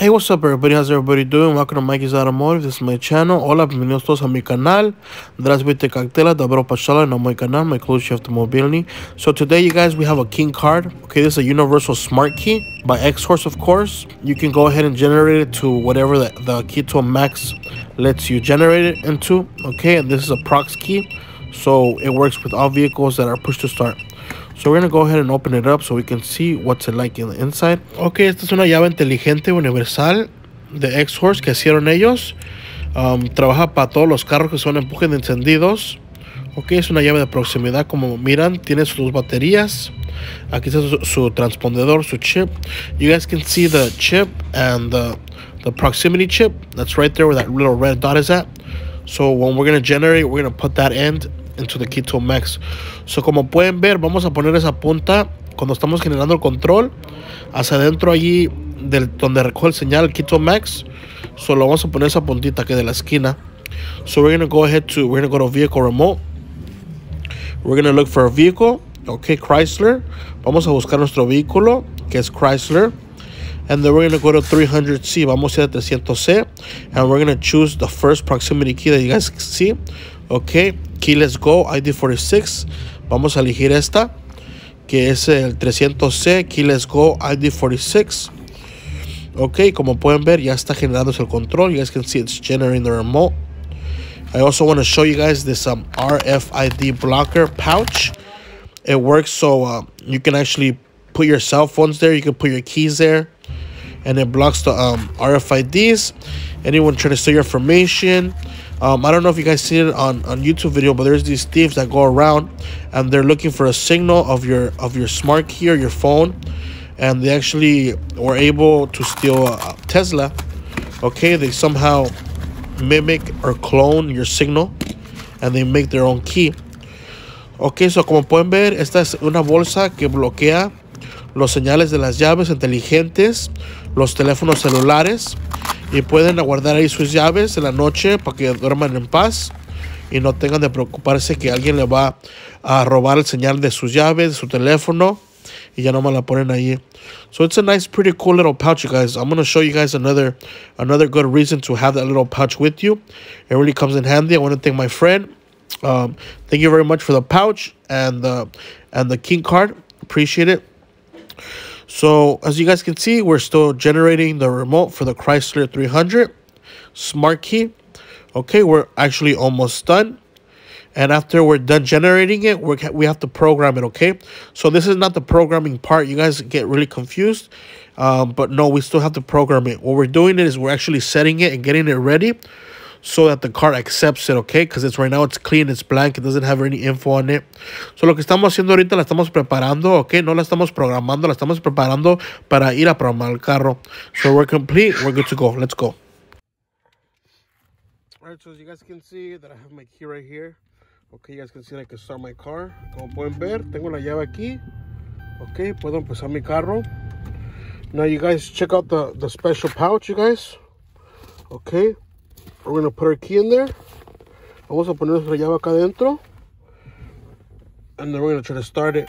Hey, what's up everybody? How's everybody doing? Welcome to My Keys Automotive. This is my channel. Hola, bienvenidos todos a mi canal. Здравствуйте, как дела? Добро пожаловать my canal, канал, мой ключ автомобильный. So today, you guys, we have a king card. Okay, this is a universal smart key by Xhorse, of course. You can go ahead and generate it to whatever the, the Key Tool Max lets you generate it into. Okay, and this is a prox key. So it works with all vehicles that are push to start. So we're going to go ahead and open it up so we can see what's it like in the inside. Ok, esta es una llave inteligente universal de X-Horse que hicieron ellos. Um, trabaja para todos los carros que son empuje de encendidos. Ok, es una llave de proximidad como miran. Tiene sus baterías. Aquí está su, su transpondedor, su chip. You guys can see the chip and the, the proximity chip. That's right there where that little red dot is at. So when we're going to generate, we're going to put that end into the Keto Max. So como pueden ver, vamos a poner esa punta cuando estamos generando el control hacia adentro allí del, donde recoge el señal Keto Max. Solo vamos a poner esa puntita que de la esquina. So we're to go ahead to, we're to go to vehicle remote. We're to look for a vehicle. Okay, Chrysler. Vamos a buscar nuestro vehículo, que es Chrysler. And then we're to go to 300C. Vamos a ir a 300C. And we're to choose the first proximity key that you guys see. Okay, keyless go, ID46. Vamos a elegir esta, que es el 300C, keyless go, ID46. Ok, como pueden ver, ya está generándose el control. You guys can see it's generating the remote. I also want to show you guys this um, RFID blocker pouch. It works so uh, you can actually put your cell phones there. You can put your keys there. And it blocks the um, RFIDs. Anyone trying to steal your information. Um, I don't know if you guys see it on, on YouTube video, but there's these thieves that go around and they're looking for a signal of your of your smart key or your phone. And they actually were able to steal a Tesla. Okay, they somehow mimic or clone your signal and they make their own key. Ok, so como pueden ver, esta es una bolsa que bloquea los señales de las llaves inteligentes, los teléfonos celulares y pueden guardar ahí sus llaves en la noche para que duerman en paz y no tengan de preocuparse que alguien le va a robar el señal de sus llaves, de su teléfono y ya no me la ponen ahí. So it's a nice, pretty cool little pouch, you guys. I'm gonna show you guys another another good reason to have that little pouch with you. It really comes in handy. I want to thank my friend. Um, thank you very much for the pouch and the and the king card. Appreciate it. So as you guys can see, we're still generating the remote for the Chrysler 300 smart key. Okay, we're actually almost done. And after we're done generating it, we we have to program it, okay? So this is not the programming part. You guys get really confused. Um, but no, we still have to program it. What we're doing is we're actually setting it and getting it ready so that the car accepts it, okay? Because it's right now it's clean, it's blank, it doesn't have any info on it. So lo que estamos haciendo ahorita la estamos preparando, okay? No la estamos programando, la estamos preparando para ir a programar el carro. So we're complete, we're good to go. Let's go. Alright, so as you guys can see that I have my key right here. Okay, you guys can see that I can start my car. Como pueden ver, tengo la llave aquí. Okay, puedo empezar mi carro. Now you guys check out the, the special pouch, you guys. Okay. We're to put our key in there. Vamos a poner nuestra llave acá adentro. And then we're to try to start it.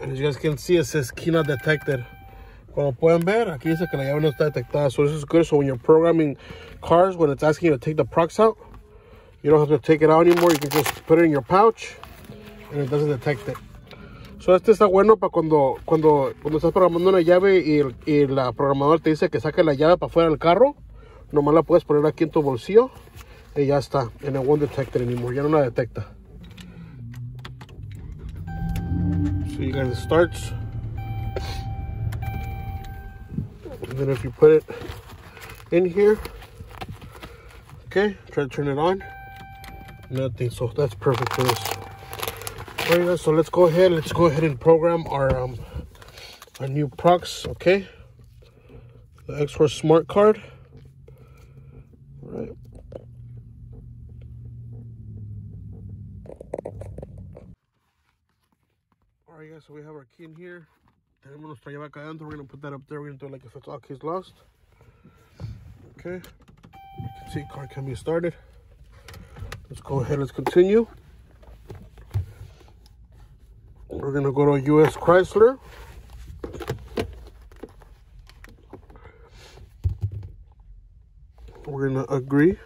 And as you guys can see, it says key not detected. Como pueden ver, aquí dice que la llave no está detectada. So this is good. So when you're programming cars, when it's asking you to take the prox out, you don't have to take it out anymore. You can just put it in your pouch and it doesn't detect it. So este está bueno para cuando, cuando, cuando estás programando una llave y, y la programadora te dice que saque la llave para fuera del carro. Nomás la puedes poner aquí en tu bolsillo y ya está. En el won't detect it anymore. Ya no la detecta. So you guys, it starts. And then if you put it in here, okay, try to turn it on. Nothing. So that's perfect for this. Alright guys, so let's go ahead. Let's go ahead and program our um our new prox, okay? The Xhorse smart card. Right. Alright guys, so we have our key in here. Tenemos nuestra llave acá adentro. We're going to put that up there. We're going to do it like if it's all keys lost. Okay. You can see car can be started. Let's go ahead. Let's continue. We're going to go to US Chrysler. We're gonna agree.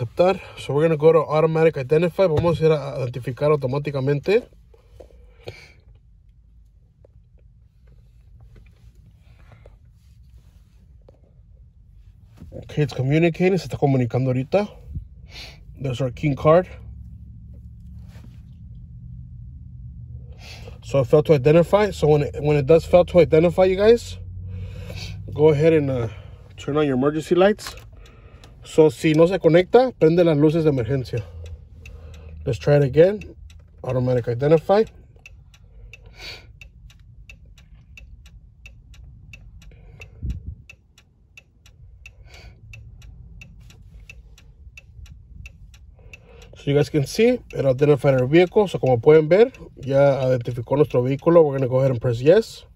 Aceptar. So we're going to go to automatic identify. Vamos a ir a identificar automáticamente. Okay, it's communicating. Se está comunicando ahorita. There's our king card. So it failed to identify. So when it, when it does fail to identify, you guys, go ahead and uh, turn on your emergency lights. So, si no se conecta, prende las luces de emergencia. Let's try it again. Automatic identify. So you guys can see, it identified our vehicle. So como pueden ver, ya identificó nuestro vehículo. We're going to go ahead and press yes.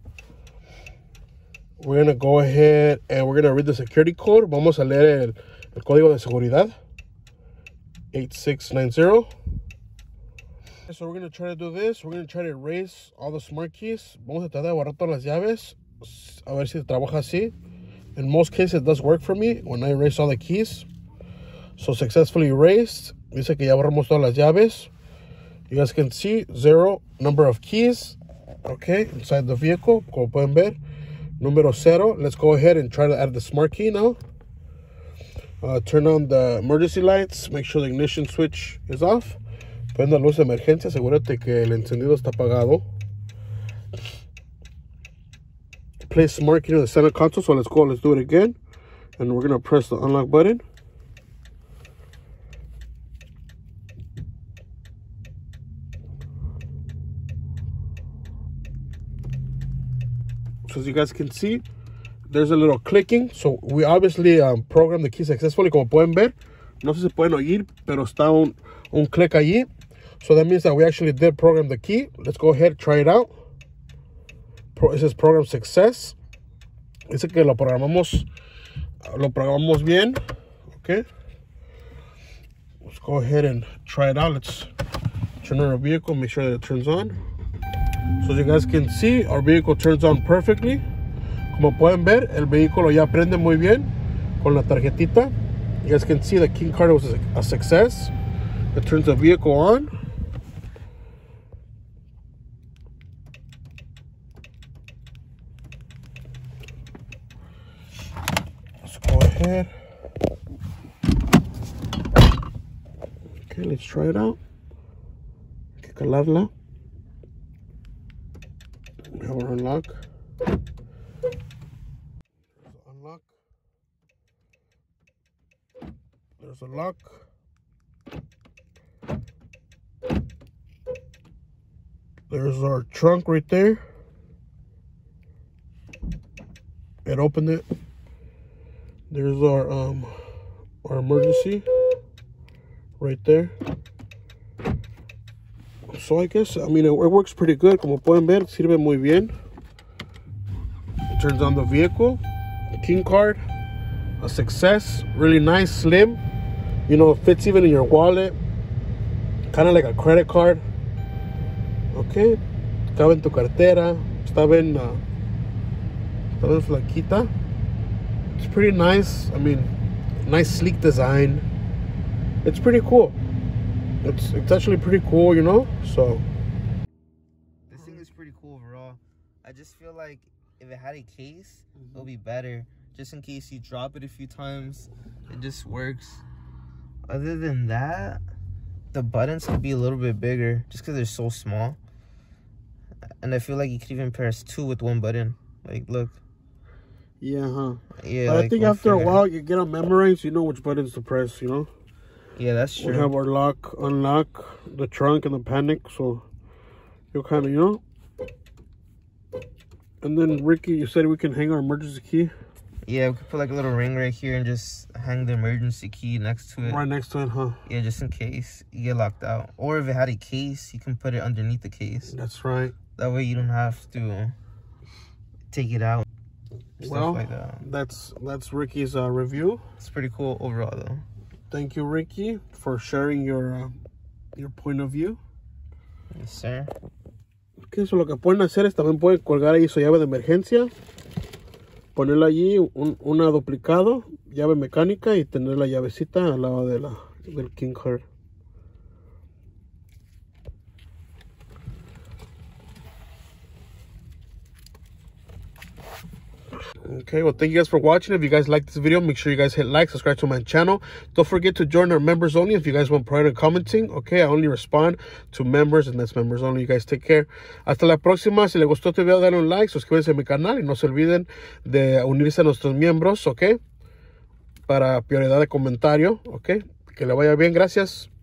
We're going to go ahead and we're going to read the security code. Vamos a leer el, el código de seguridad 8690 so we're going to try to do this. We're going to try to erase all the smart keys vamos a tratar de borrar todas las llaves. A ver si trabaja así. In most cases it does work for me when I erase all the keys. So successfully erased. Dice que ya borramos todas las llaves. You guys can see zero number of keys. Okay inside the vehicle como pueden ver. Número cero let's go ahead and try to add the smart key now uh, turn on the emergency lights. Make sure the ignition switch is off. Prende la luz de emergencia. Asegúrate que el encendido está apagado. Place smart key in the center console. So let's go. Let's do it again. And we're going to press the unlock button. So as you guys can see, there's a little clicking. So we obviously um, programmed the key successfully. Como pueden ver, no sé si pueden oír, pero está un, un click allí. So that means that we actually did program the key. Let's go ahead try it out. Pro, it says program success. Dice que lo programamos, lo programamos bien. Okay. Let's go ahead and try it out. Let's turn on our vehicle, make sure that it turns on. So as you guys can see, our vehicle turns on perfectly. Como pueden ver, el vehículo ya prende muy bien con la tarjetita. You guys can see the key card was a success. It turns the vehicle on. Let's go ahead. Okay, let's try it out. Hay que calarla. We have our unlock. There's a lock. There's our trunk right there. It opened it. There's our um our emergency right there. So I guess I mean it, it works pretty good. Como pueden ver, sirve muy bien. Turns on the vehicle. King card, a success. Really nice, slim. You know, fits even in your wallet. Kind of like a credit card. Okay, cabe en tu cartera. Está bien, uh, está bien flaquita. It's pretty nice. I mean, nice sleek design. It's pretty cool. It's it's actually pretty cool, you know. So this thing is pretty cool overall. I just feel like if it had a case, mm -hmm. it'll be better. Just in case you drop it a few times, it just works. Other than that, the buttons could be a little bit bigger just because they're so small. And I feel like you could even press two with one button. Like, look. Yeah, huh? Yeah. But like I think after a while, you get them memorized. You know which buttons to press. You know. Yeah, that's true. We have our lock, unlock, the trunk, and the panic. So you'll kind of, you know. And then Ricky, you said we can hang our emergency key. Yeah, we could put like a little ring right here and just hang the emergency key next to it. Right next to it, huh? Yeah, just in case you get locked out. Or if it had a case, you can put it underneath the case. That's right. That way you don't have to take it out. stuff Well, like that. that's that's Ricky's uh, review. It's pretty cool overall though. Thank you, Ricky, for sharing your uh, your point of view. Yes, sir. Que eso lo que pueden hacer es también pueden colgar ahí su llave de emergencia, ponerla allí un, una duplicado, llave mecánica y tener la llavecita al lado de la del King Heart. Okay, well, thank you guys for watching. If you guys like this video, make sure you guys hit like, subscribe to my channel. Don't forget to join our members only if you guys want private commenting. Okay, I only respond to members and that's members only. You guys take care. Hasta la próxima. Si les gustó este video, dale un like, suscríbanse a mi canal y no se olviden de unirse a nuestros miembros, ok? Para prioridad de comentario, ok? Que le vaya bien, gracias.